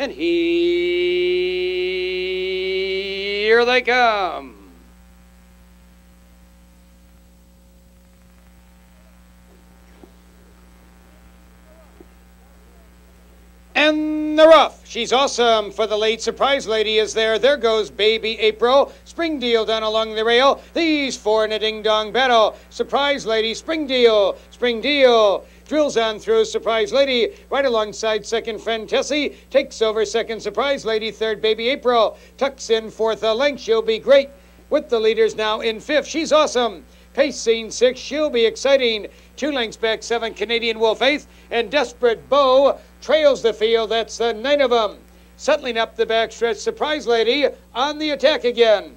And here they come. And the rough. She's awesome for the late surprise lady is there. There goes baby April. Springdale down along the rail. These four in a ding dong battle. Surprise lady, Springdale, spring deal. Drills on through Surprise Lady. Right alongside second friend Tessie. Takes over second Surprise Lady. Third Baby April. Tucks in fourth a length. Sheal B Great. With the leaders now in fifth. She's awesome. Pace Pacing six. She'll be exciting. Two lengths back seven Canadian Wolf eighth. And Desperate Bow trails the field. That's the nine of them. Settling up the backstretch. Surprise Lady on the attack again.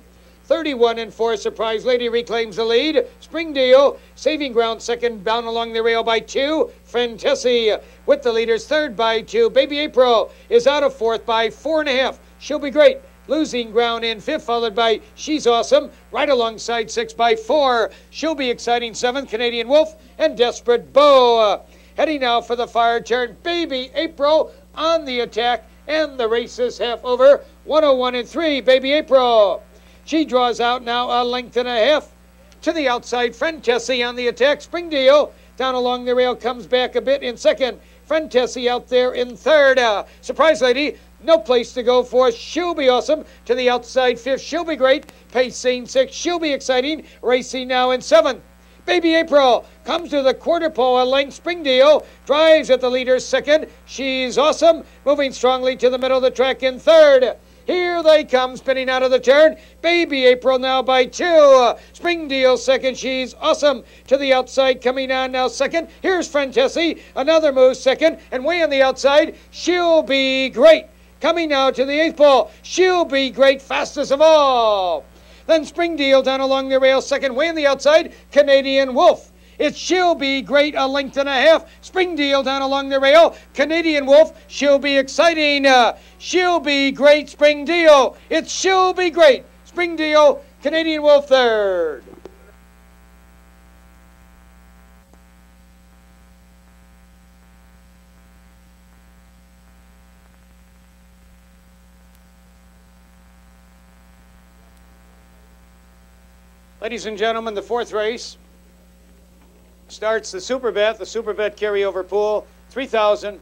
31 and 4 Surprise Lady reclaims the lead. Springdale saving ground second, bound along the rail by two. Tessie with the leaders third by two. Baby April is out of fourth by four and a half. Sheal B Great. Losing ground in fifth, followed by She's Awesome, right alongside six by four. She'll be exciting seventh, Canadian Wolf, and Desperate Bow. Heading now for the fire turn, Baby April on the attack, and the race is half over. 101 and 3, Baby April. She draws out now a length and a half to the outside. Friend Tessie on the attack. Springdale down along the rail comes back a bit in second. Friend Tessie out there in third. Uh, surprise lady, no place to go for. She'll be awesome. To the outside fifth. Sheal B Great. Pacing six. She'll be exciting. Racing now in seventh. Baby April comes to the quarter pole a length. Springdale drives at the leader's second. She's awesome. Moving strongly to the middle of the track in third. Here they come, spinning out of the turn. Baby April now by two. Springdale second. She's awesome. To the outside, coming on now second. Here's Friend Tessie. Another move second. And way on the outside, Sheal B Great. Coming now to the eighth ball. Sheal B Great, fastest of all. Then Springdale down along the rail, second way on the outside. Canadian Wolf. It Sheal B Great, a length and a half. Springdale down along the rail. Canadian Wolf, she'll be exciting. Uh, Sheal B Great, Springdale. It Sheal B Great. Springdale, Canadian Wolf third. Ladies and gentlemen, the fourth race starts the Super Bet, the Super Bet carryover pool, 3,000.